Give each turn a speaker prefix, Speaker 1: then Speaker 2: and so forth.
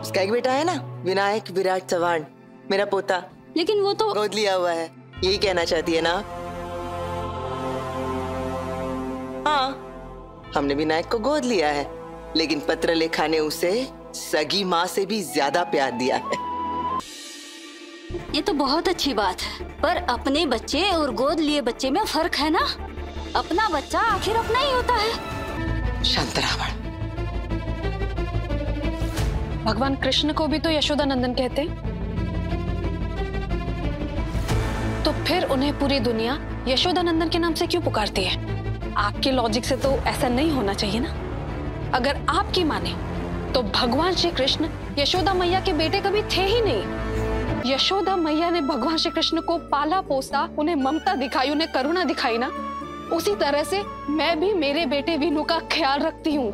Speaker 1: उसका एक बेटा है ना विनायक विराट चौहान मेरा पोता।
Speaker 2: लेकिन वो तो
Speaker 1: गोद लिया हुआ है। यही कहना चाहती है ना? हाँ हमने विनायक को गोद लिया है लेकिन पत्र लेखा ने उसे सगी माँ से भी ज़्यादा प्यार दिया है।
Speaker 2: ये तो बहुत अच्छी बात है पर अपने बच्चे और गोद लिए बच्चे में फ़र्क है ना? अपना बच्चा आखिर अपना ही होता है।
Speaker 1: शांत रावण
Speaker 3: भगवान कृष्ण को भी तो यशोदा नंदन कहते हैं। तो फिर उन्हें पूरी दुनिया यशोदा नंदन के नाम से क्यों पुकारती है? आपके लॉजिक से तो ऐसा नहीं होना चाहिए ना? अगर आपकी माने तो भगवान श्री कृष्ण यशोदा मैया के बेटे कभी थे ही नहीं। यशोदा मैया ने भगवान श्री कृष्ण को पाला पोसा, उन्हें ममता दिखाई, उन्हें करुणा दिखाई ना? उसी तरह से मैं भी मेरे बेटे विनु का ख्याल रखती हूँ।